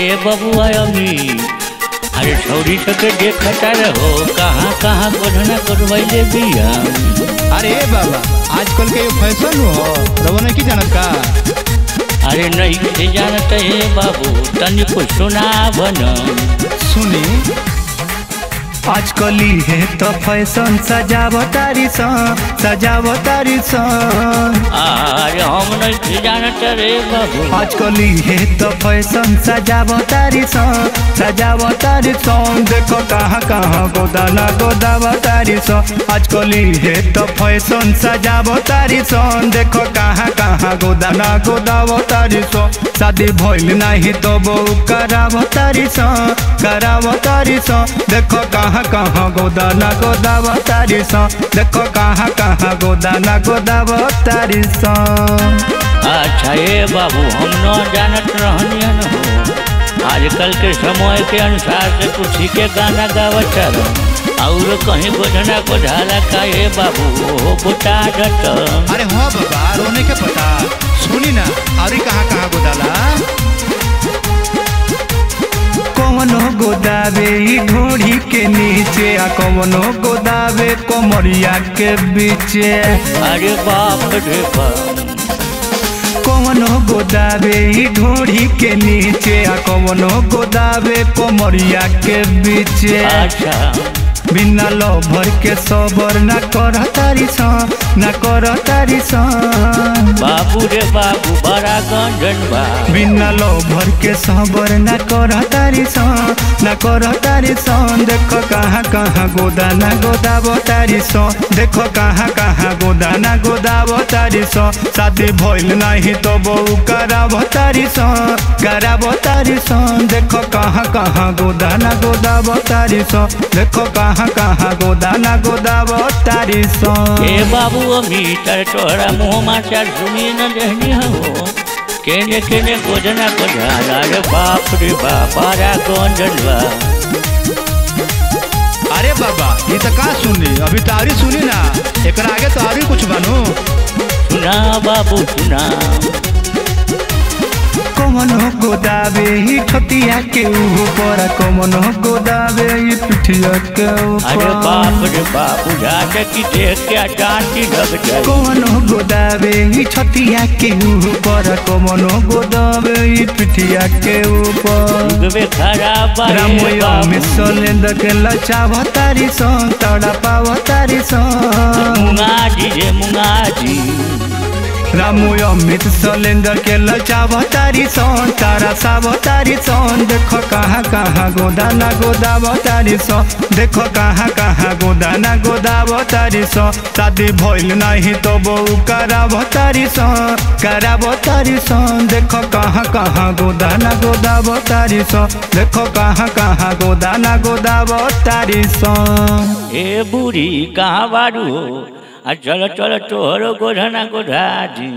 ए बबुआ अमी अरे छौरी सके देखता रहो कहाँ कहाँ करवाई करवैले बिया। अरे बाबा आजकल के ये फ़ैशन हो रवना की जानत का? अरे नहीं जानते बाबू हे बाबू तनिको बना सुनी? आजकल है तो फ़ैशन सजावतारी सन सजावतारी सन। अरे हम नहीं से जानत रे बाबू। आजकल है तो फ़ैशन सजावतारी सन सजावतारी सन। देखो कहाँ कहाँ गोदाना गोदावतारी सन। आजकल है तो फ़ैशन सजावतारी सन। देखो कहाँ कहाँ गोदाना गोदावतारी सन। शादी भइल नहीं तो बहू करावतारी सन करावतारी सन। देखो कहाँ कहाँ कहाँ गोदाना गोदावतारी सन देखो कहाँ कहाँ गोदाना गोदावतारी सन अच्छा ये बाबू हम न जानत रहनियन हो। आजकल के समय के अनुसार से कुछ ही के गाना गावत रहो और कहीं गोधना गोधाला का ये बाबू हो बुटा जत अरे हो बाबा रोने के पता। सुनी ना अरे कहाँ कहाँ गोदाला? कवनो गोदावे ई ढोढ़ी के नीचे आ कवनो गोदावे कमरिया के बीचे। अरे बाप रे बाप। गोदावे ई के नीचे आ कवनो गोदावे कमरिया के बीचे। अच्छा। बिना लभर के सबर न कर तारी सन न कर तारी बाबू रे बाबू बड़ा गंजन बा। बिना लभर के सबर न कर तारी न कर तारी देखो कहाँ कहाँ गोदाना गोदाव तारी सन देखो कहाँ कहाँ गोदाना गोदाव तारी सन। शादी भइल नहीं तो बहू कराव तारी सन कराव तारी सन। देखो कहाँ कहाँ गोदाना गोदाव तारी सन देखो कहाँ कहाँ गोदाना गोदाव तारी सन। ए बाबू अमी तर मुँह माचार सुनिए न रहनी हो। केने केने गोधना गोधाला रे बाप रे बाप बड़ा गंजन बा अरे बाबा ये तो का सुनी? अभी तारी सुनी ना। एकरा आगे तो आरी कुछ बनू। सुना बाबू सुना। कमनो गोदावे ही ठतिया के ऊपर कमनो गोदावे ही पिठिया के अरे बाप रे बाप बुझाते कि देख के डांटी लग जाए कमनो गोदावे ही छतिया के ऊपर कमनो गोदावे ही पिठिया के ऊपर। उगवे खराब बा रे रामोया में बाबू सोलेंद के लचावतारी सन तड़ा पावतारी सन मुंगाजी रे मुंगाजी। रामो अमित सलेंदर के लचावतारी सन, तारा सावतारी सन। देखो कहाँ कहाँ गोदाना गोदावतारी सन। देखो कहाँ कहाँ गोदाना गोदावतारी सन। शादी भइल नहीं तो बहू करावतारी सन। करावतारी सन। देखो कहाँ कहाँ गोदाना गोदावतारी सन। देखो कहाँ कहाँ गोदाना गोदावतारी सन। ए बूढ़ी कहाँ बारू हो आ चलो चलो तोहरो गोधना गोधा दी